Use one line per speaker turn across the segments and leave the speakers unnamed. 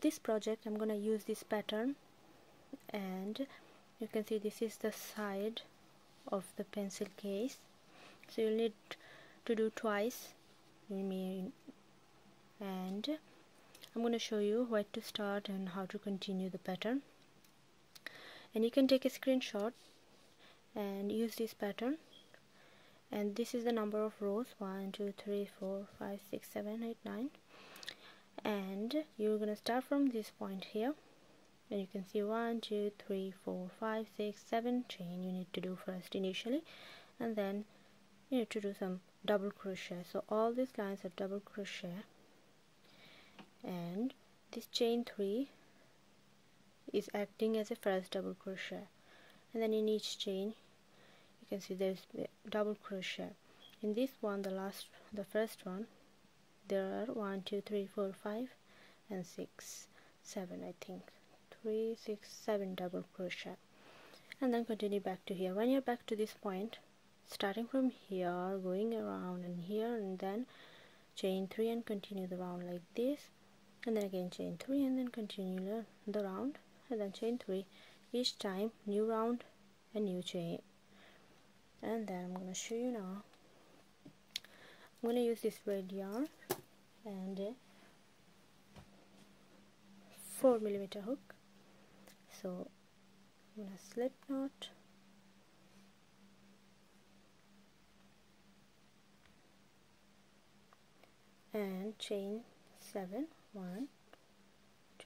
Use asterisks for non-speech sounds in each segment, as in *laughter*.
this project I'm gonna use this pattern and you can see this is the side of the pencil case. So you'll need to do twice and I'm going to show you where to start and how to continue the pattern. And you can take a screenshot and use this pattern. And this is the number of rows 1 2 3 4 5 6 7 8 9 and you're to start from this point here. And you can see 1 2 3 4 5 6 7 chain you need to do first initially. And then you need to do some double crochet. So all these lines are double crochet. And this chain 3 is acting as a first double crochet. And then in each chain you can see there's double crochet. In this one the last the first one there are one two three four five and six seven I think. Three six seven double crochet. And then continue back to here. When you're back to this point starting from here going around and here and then chain 3 and continue the round like this. And then again chain 3 and then continue the round. And then chain 3 each time new round and new chain. And then I'm to show you now. I'm to use this red yarn and a 4 millimeter hook. So I'm to slip knot. And chain 7 1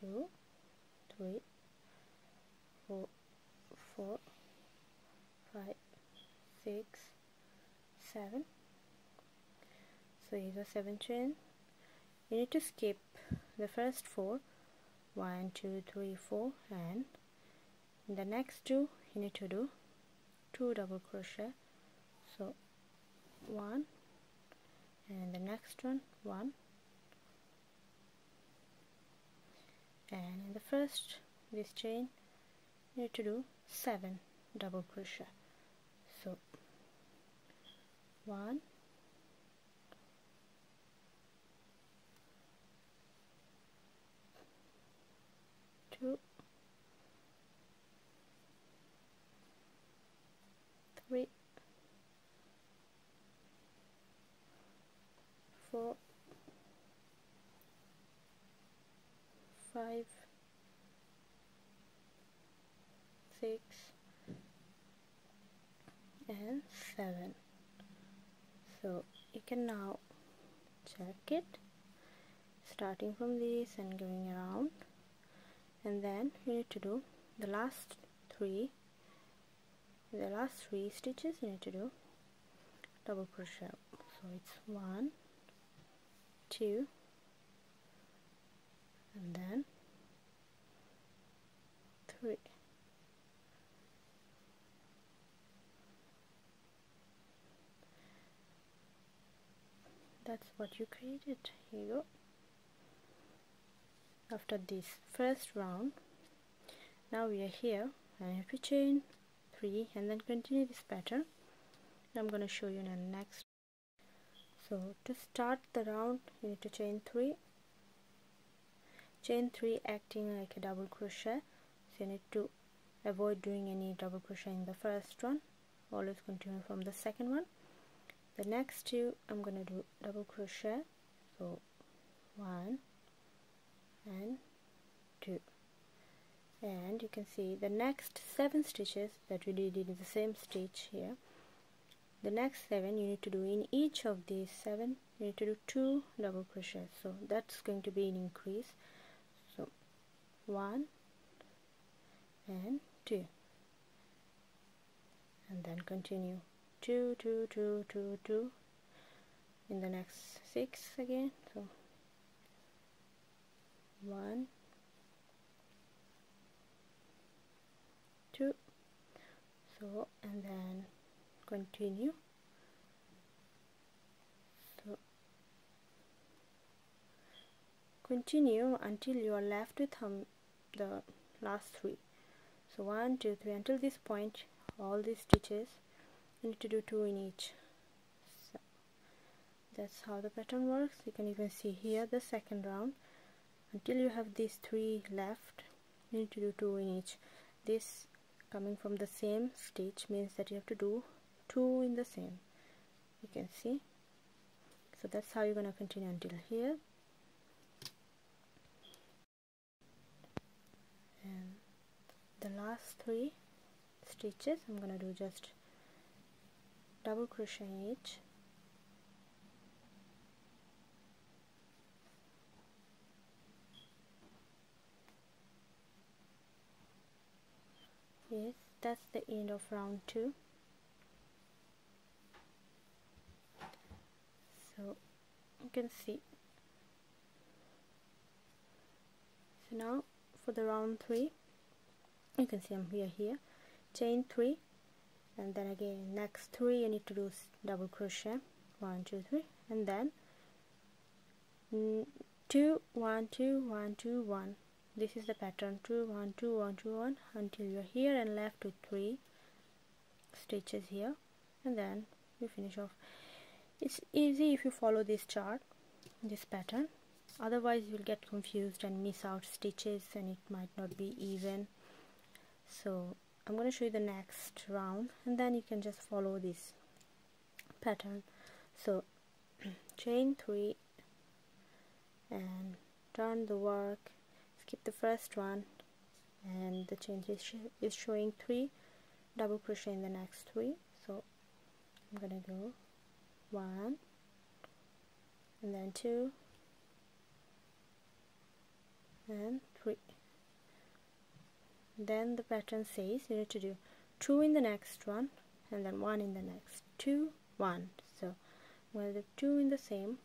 2 3 4 4 5 6 7 so these are 7 chains you need to skip the first 4 1 2 3 4 and the next two you need to do 2 double crochet. So 1 and the next one one. And in the first this chain you need to do seven double crochet. So one two. Three. Four, five, six, and seven. So you can now check it. Starting from this and going around and then you need to do the last three the last three stitches you need to do double crochet so it's one two and then three. That's what you created. Here you go after this first round. Now we are here. I have to chain three and then continue this pattern. I'm going to show you in the next. So to start the round you need to chain 3 chain 3 acting like a double crochet. So you need to avoid doing any double crochet in the first one. Always continue from the second one. The next two I'm gonna do double crochet. So one and two. And you can see the next seven stitches that we did in the same stitch here. The next seven you need to do in each of these seven you need to do two double crochets so that's going to be an increase. So one and two. And then continue. Two two two two two. In the next six again. So one. Two. So and then continue. So continue until you are left with um, the last three. So one two three. Until this point all these stitches you need to do two in each. So that's how the pattern works. You can even see here the second round until you have these three left you need to do two in each. This coming from the same stitch means that you have to do two in the same. You can see? So that's how you're going to continue until here. And the last three stitches I'm going to do just double crochet each yes that's the end of round two. So you can see. So now for the round three you can see I'm here here. Chain three and then again next three you need to do double crochet. One two three and then mm, two one two one two one this is the pattern. Two one two one two one until you're here and left with three stitches here. And then you finish off. It's easy if you follow this chart this pattern. Otherwise you'll get confused and miss out stitches and it might not be even. So I'm going to show you the next round and then you can just follow this pattern. So *clears throat* chain 3 and turn the work the first one and the chain is, sh is showing 3 double crochet in the next 3 so I'm gonna go 1 and then 2 and 3 then the pattern says you need to do 2 in the next one and then 1 in the next 2 1 so I'm do 2 in the same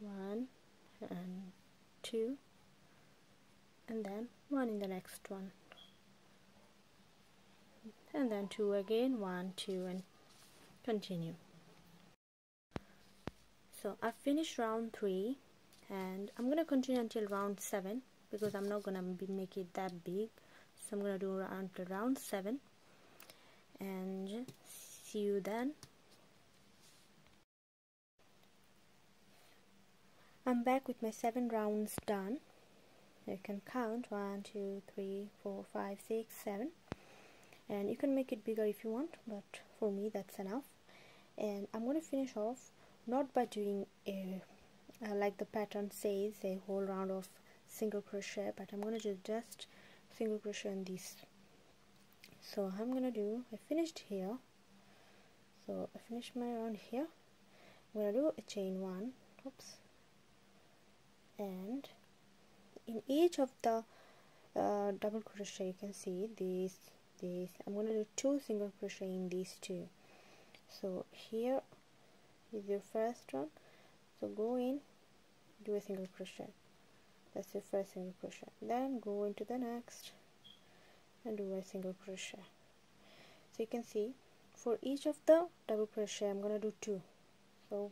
1 and 2 and then 1 in the next one. And then 2 again 1 2 and continue. So I've finished round 3 and I'm gonna continue until round 7 because I'm not gonna be, make it that big. So I'm gonna do until round 7 and see you then I'm back with my seven rounds done. You can count. One two three four five six seven. And you can make it bigger if you want but for me that's enough. And I'm going to finish off not by doing a uh, like the pattern says a whole round of single crochet but I'm going to do just single crochet in this. So I'm going to do I finished here. So I finished my round here. I'm to do a chain one. Oops and in each of the uh, double crochet you can see these these. I'm going to do two single crochet in these two. So here is your first one. So go in do a single crochet. That's your first single crochet. Then go into the next and do a single crochet. So you can see for each of the double crochet I'm gonna do two. So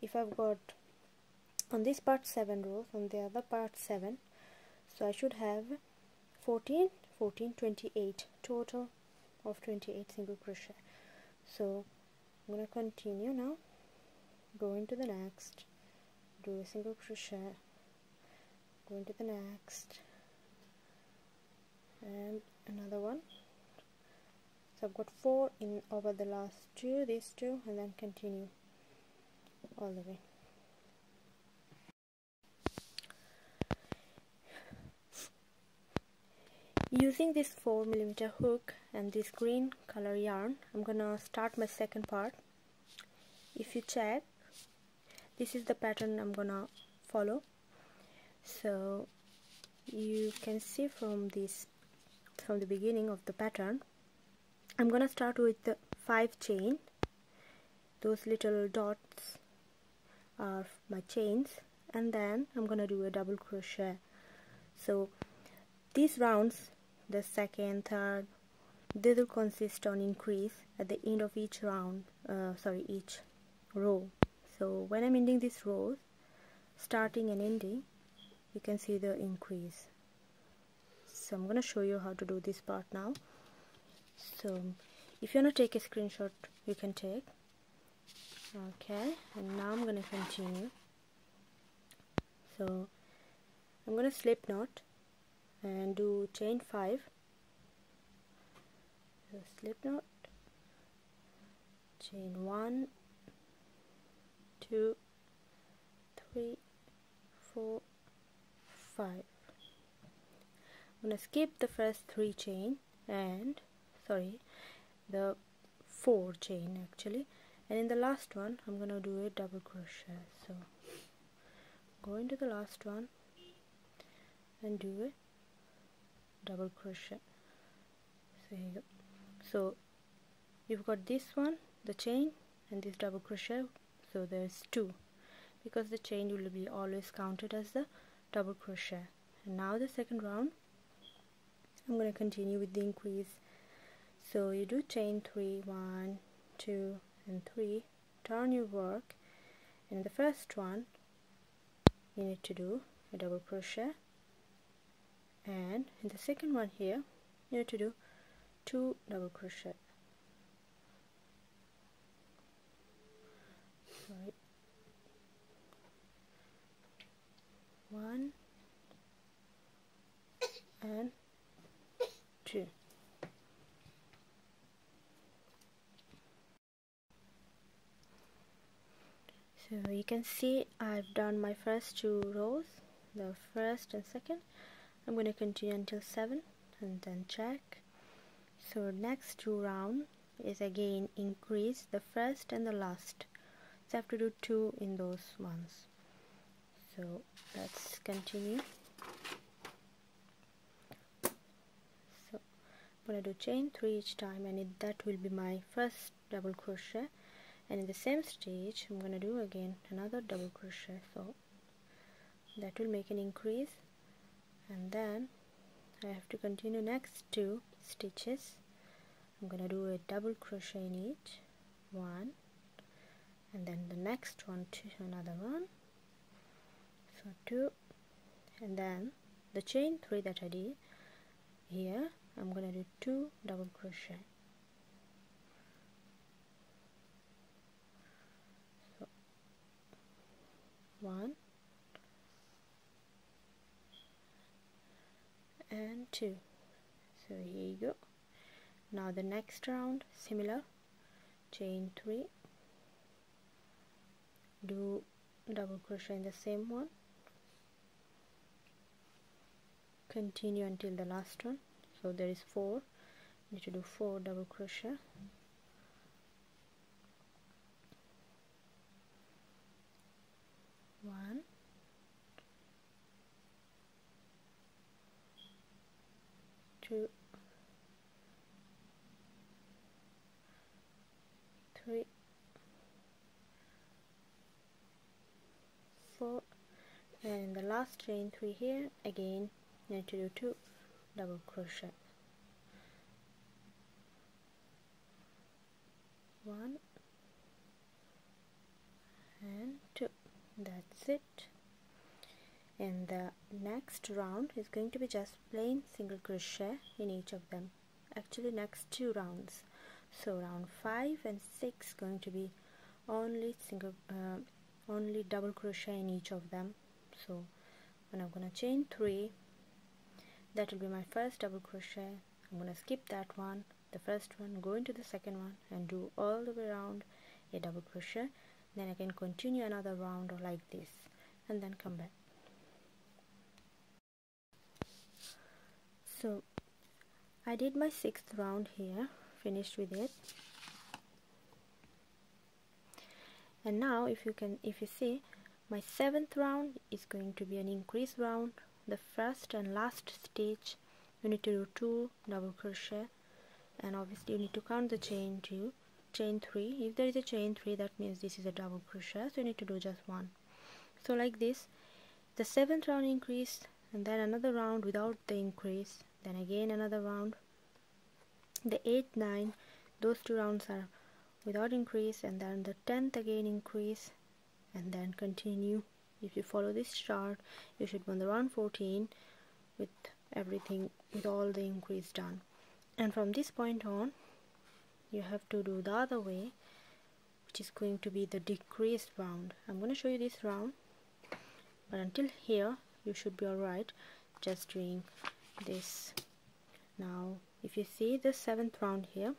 if I've got on this part 7 rows on the other part 7 so I should have 14 14 28 total of 28 single crochet. So I'm to continue now. Go into the next. Do a single crochet. Go into the next. And another one. So I've got four in over the last two these two and then continue all the way using this 4 millimeter hook and this green color yarn I'm gonna start my second part. If you check this is the pattern I'm gonna follow. So you can see from this from the beginning of the pattern I'm gonna start with the 5 chain. Those little dots are my chains and then I'm gonna do a double crochet. So these rounds the second third they will consist on increase at the end of each round uh, sorry each row. So when I'm ending this row starting and ending you can see the increase. So I'm gonna show you how to do this part now. So if you want to take a screenshot you can take. Okay and now I'm gonna continue. So I'm gonna slip knot and do chain 5 so slip knot chain 1 2 3 4 5 I'm gonna skip the first three chain and sorry the four chain actually. And in the last one I'm gonna do a double crochet. So go into the last one and do a double crochet. So here you go. So you've got this one the chain and this double crochet. So there's two. Because the chain will be always counted as the double crochet. And now the second round I'm going to continue with the increase. So you do chain three one two and three. Turn your work. And the first one you need to do a double crochet and in the second one here you need to do two double crochet. One and two. So you can see I've done my first two rows the first and second I'm going to continue until 7 and then check. So next two round is again increase the first and the last. So I have to do two in those ones. So let's continue. So I'm going to do chain 3 each time and it, that will be my first double crochet. And in the same stitch I'm going to do again another double crochet. So that will make an increase and then I have to continue next two stitches. I'm gonna do a double crochet in each. One. And then the next one to another one. So two. And then the chain three that I did here I'm gonna do two double crochet. One and 2 so here you go. Now the next round similar. Chain 3 do double crochet in the same one. Continue until the last one. So there is 4 you need to do 4 double crochet. One two, three, four, and the last chain three here again need to do two double crochet. One and two that's it and the next round is going to be just plain single crochet in each of them. Actually next two rounds. So round 5 and 6 going to be only single uh, only double crochet in each of them. So when I'm gonna chain 3 that will be my first double crochet. I'm gonna skip that one the first one go into the second one and do all the way around a double crochet. Then I can continue another round like this and then come back so I did my sixth round here finished with it. And now if you can if you see my seventh round is going to be an increase round. The first and last stitch you need to do two double crochet. And obviously you need to count the chain two chain three. If there is a chain three that means this is a double crochet so you need to do just one. So like this the seventh round increase and then another round without the increase then again another round. The 8 9 those two rounds are without increase and then the 10th again increase and then continue. If you follow this chart you should be on the round 14 with everything with all the increase done. And from this point on you have to do the other way which is going to be the decreased round. I'm going to show you this round but until here you should be alright just doing this. Now if you see the seventh round here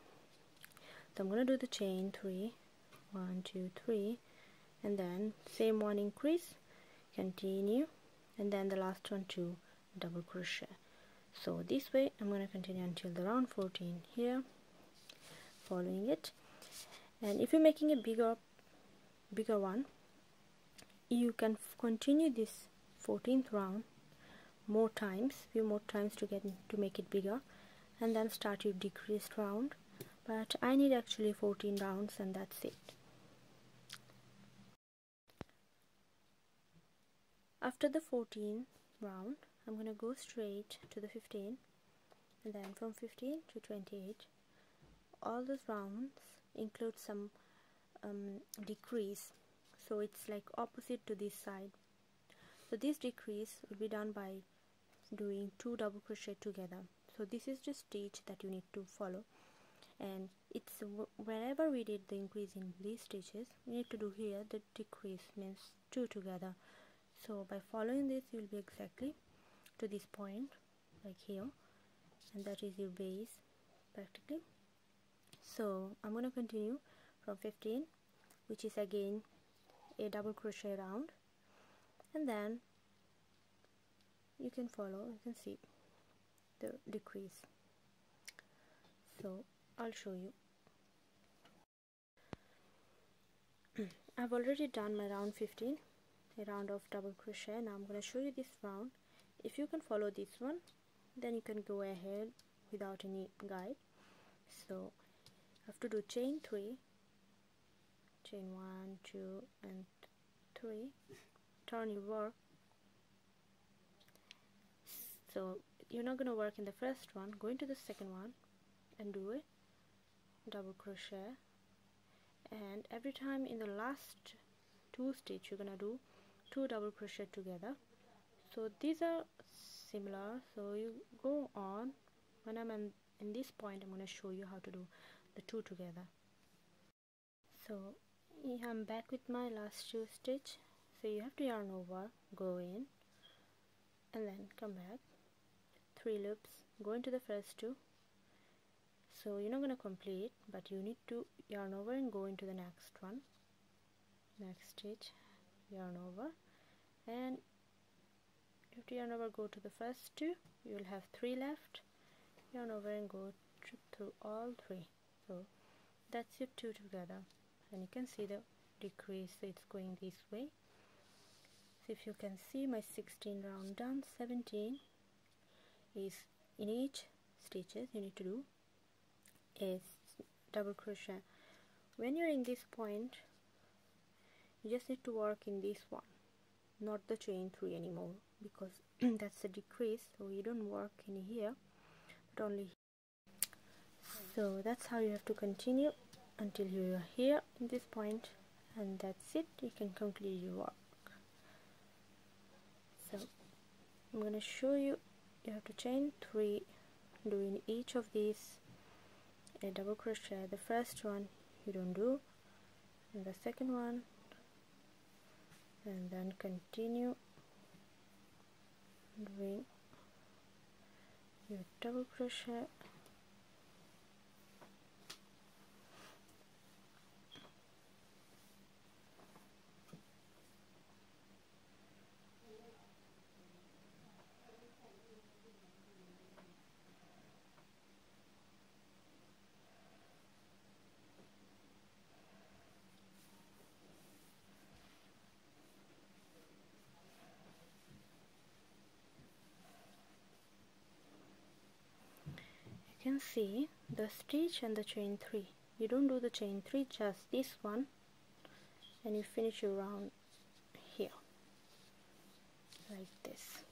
so I'm to do the chain three. One two three. And then same one increase continue. And then the last one two double crochet. So this way I'm to continue until the round 14 here following it. And if you're making a bigger bigger one you can continue this 14th round more times few more times to get to make it bigger and then start your decreased round. But I need actually 14 rounds and that's it. After the 14th round I'm to go straight to the 15 and then from 15 to 28 all those rounds include some um, decrease. So it's like opposite to this side. So this decrease will be done by doing two double crochet together. So this is the stitch that you need to follow. And it's wherever we did the increase in these stitches we need to do here the decrease means two together. So by following this you will be exactly to this point like here. And that is your base practically. So I'm going to continue from 15 which is again a double crochet round. And then you can follow you can see the decrease. So I'll show you. *clears throat* I've already done my round 15 a round of double crochet. Now I'm going to show you this round. If you can follow this one then you can go ahead without any guide. So I have to do chain 3 chain 1 2 and 3 turn your work so you're not going to work in the first one. Go into the second one and do it double crochet. And every time in the last two stitch you're gonna do two double crochet together. So these are similar. So you go on. When I'm in, in this point I'm going to show you how to do the two together. So I'm back with my last two stitch. So you have to yarn over go in and then come back three loops go into the first two. So you're not going to complete but you need to yarn over and go into the next one. Next stitch yarn over. And if you yarn over go to the first two. You will have three left. Yarn over and go through all three. So that's your two together. And you can see the decrease it's going this way. So if you can see my 16 round done 17 is in each stitches you need to do is double crochet. When you're in this point you just need to work in this one not the chain 3 anymore because *clears throat* that's a decrease so you don't work in here but only here. so that's how you have to continue until you are here in this point and that's it. You can complete your work. So I'm to show you you have to chain three doing each of these a double crochet. The first one you don't do and the second one and then continue doing your double crochet can see the stitch and the chain 3 you don't do the chain 3 just this one and you finish your round here like this.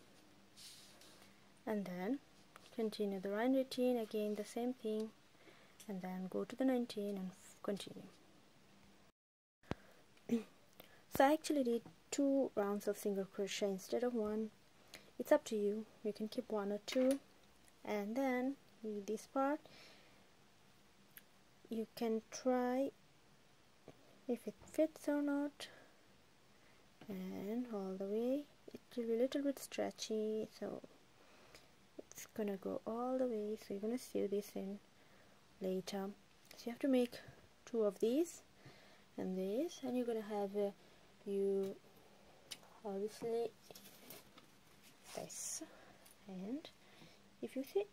And then continue the round routine again the same thing and then go to the 19 and continue. *clears throat* So I actually did two rounds of single crochet instead of one. It's up to you. You can keep one or two and then this part. You can try if it fits or not. And all the way. It will be a little bit stretchy so it's gonna go all the way. So you're gonna sew this in later. So you have to make two of these and this. And you're gonna have uh, you obviously this. And if you see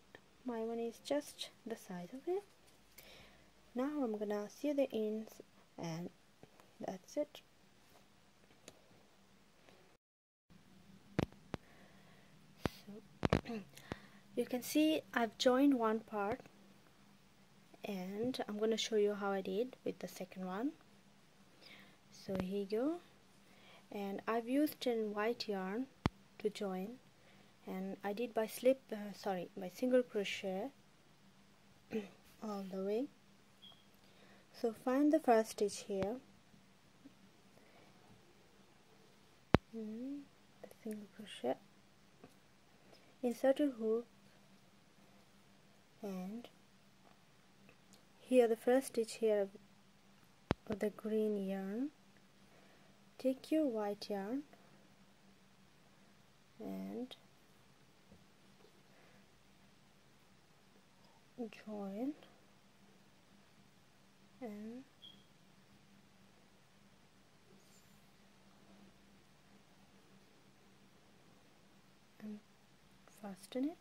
my one is just the size of it. Now I'm gonna sew the ends and that's it. So *clears throat* you can see I've joined one part and I'm gonna show you how I did with the second one. So here you go. And I've used in white yarn to join and I did by slip uh, sorry by single crochet *clears throat* all the way. So find the first stitch here. Mm, the single crochet. Insert a hook and here the first stitch here of the green yarn. Take your white yarn and join and and fasten it.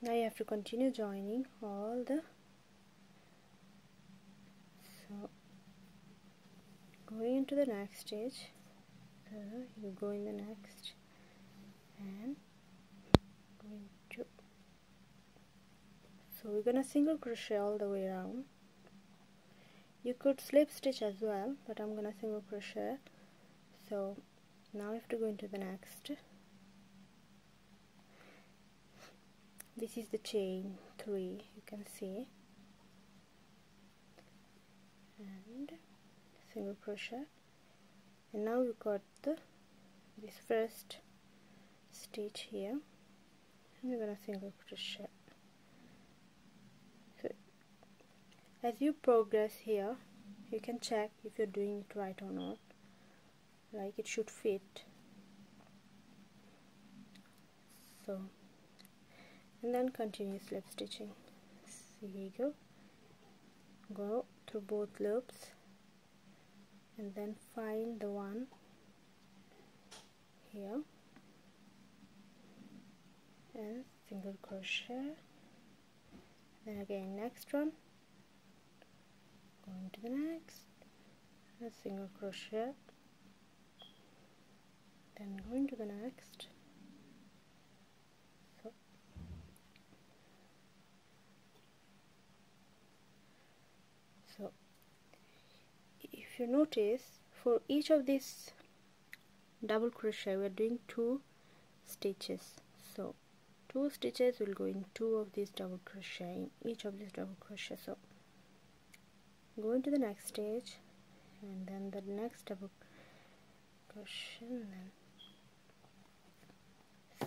Now you have to continue joining all the so going into the next stage. So you go in the next and going to so we're gonna single crochet all the way around. You could slip stitch as well but I'm gonna single crochet. So now we have to go into the next. This is the chain 3 you can see. And single crochet. And now we got the this first stitch here. And we're gonna single crochet so as you progress here you can check if you're doing it right or not. Like it should fit. So and then continue slip stitching. So here you go. Go through both loops. And then find the one here. And single crochet. Then again next one going to the next. A single crochet. Then going to the next. So. If you notice for each of these double crochet we are doing two stitches. So two stitches will go in two of these double crochet in each of these double crochet. So go into the next stage. And then the next double crochet then.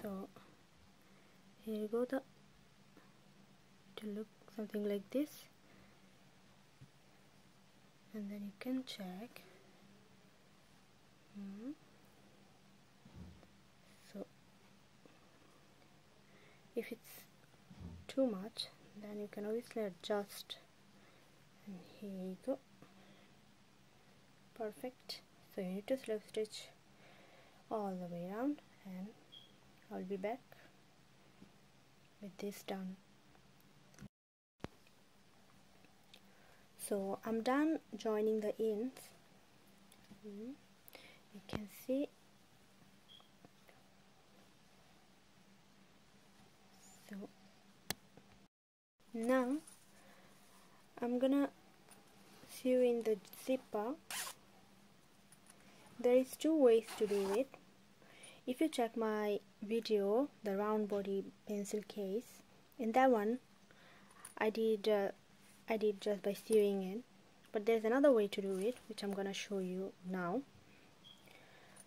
So here you go the to look something like this. And then you can check. Hmm. so if it's too much then you can obviously adjust and here you go. Perfect. So you need to slip stitch all the way around and I'll be back with this done. So I'm done joining the ends. Mm-hmm. you can see. So now I'm gonna sew in the zipper. There is two ways to do it. If you check my video the round body pencil case in that one I did uh, I did just by sewing it. But there's another way to do it which I'm gonna show you now.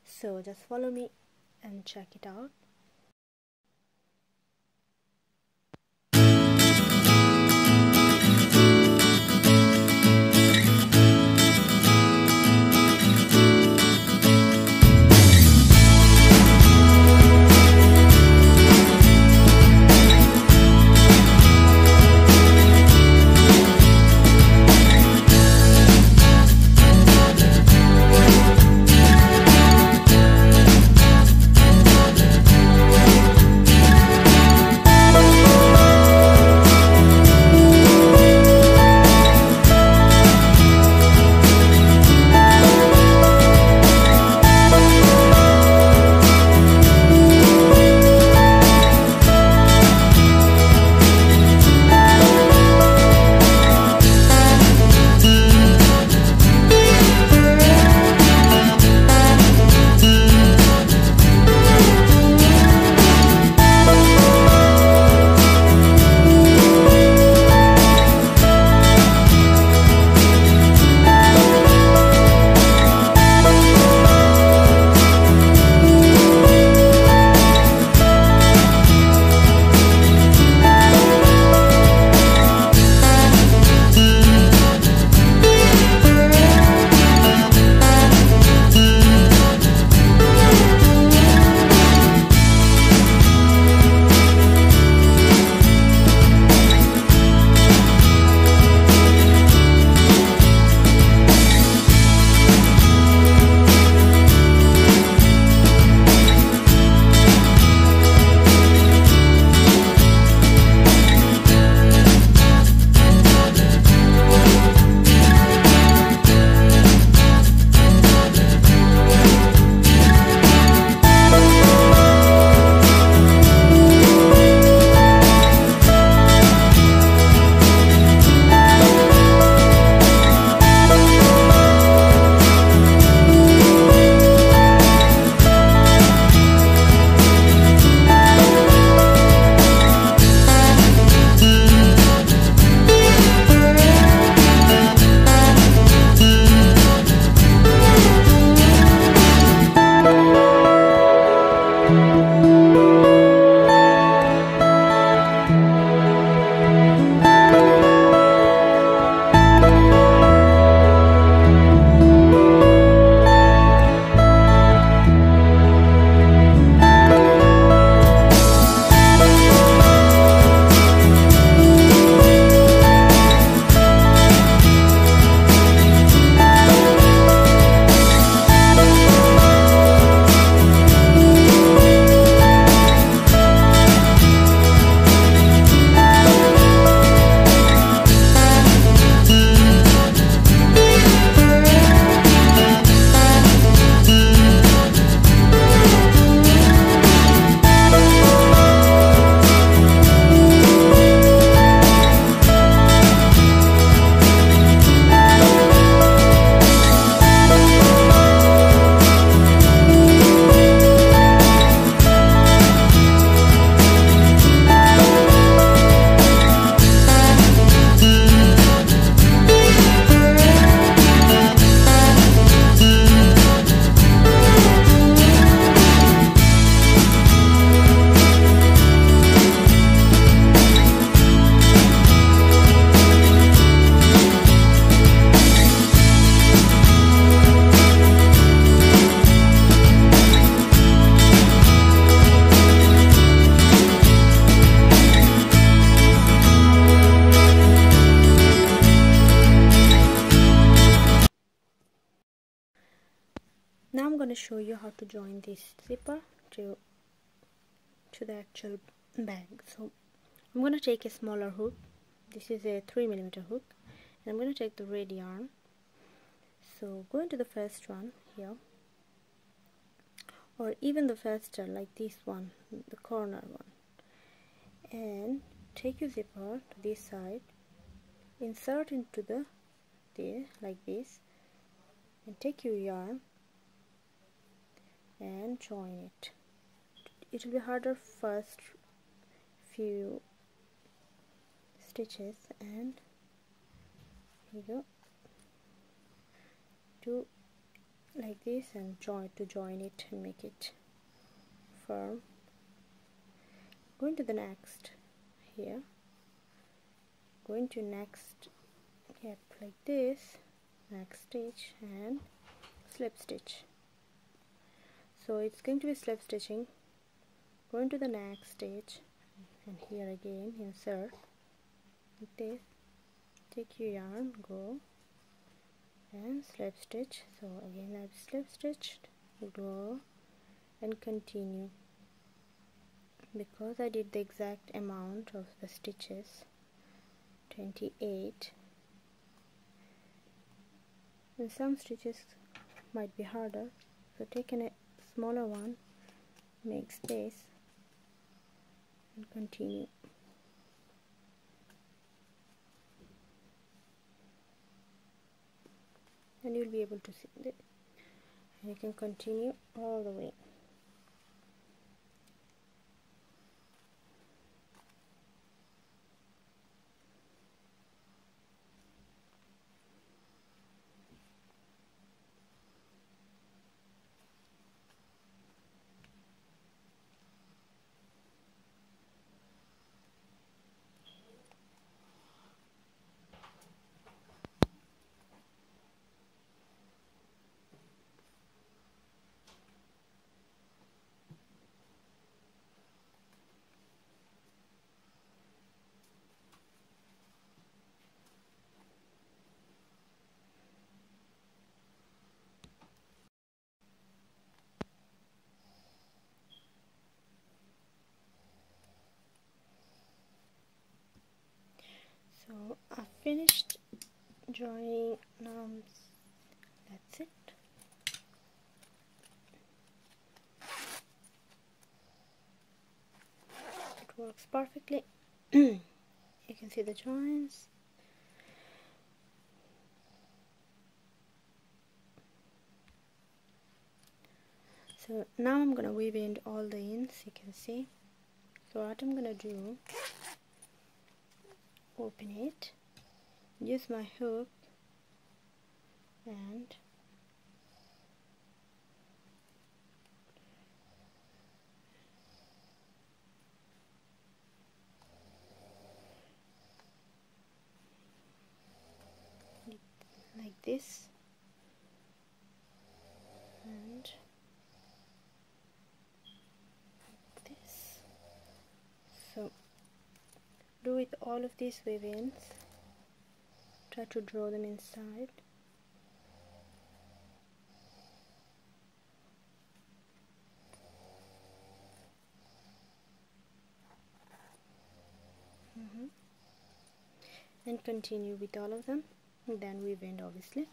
So just follow me and check it out going to show you how to join this zipper to to the actual bag. So I'm going to take a smaller hook. This is a 3 millimeter hook. And I'm going to take the red yarn so go into the first one here. Or even the faster like this one the corner one. And take your zipper to this side. Insert into the there like this. And take your yarn and join it. It will be harder first few stitches and here you go. Do like this and join to join it and make it firm. Going to the next here. Going to next gap like this. Next stitch and slip stitch so it's going to be slip stitching. Going to the next stitch. And here again insert this. Take your yarn go. And slip stitch. So again I've slip stitched. Go. And continue. Because I did the exact amount of the stitches. 28 and some stitches might be harder. So taking a smaller one make space and continue. And you'll be able to see it. And you can continue all the way so I finished drawing now that's it. It works perfectly. *clears throat* You can see the joins so now I'm gonna weave in all the ends you can see. So what I'm gonna do open it use my hook and like this and like this. So do with all of these weave-ins try to draw them inside. Mm -hmm. and continue with all of them. Then weave in obviously.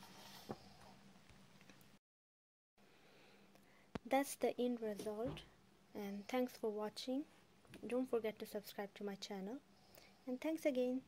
That's the end result. And thanks for watching. Don't forget to subscribe to my channel and thanks again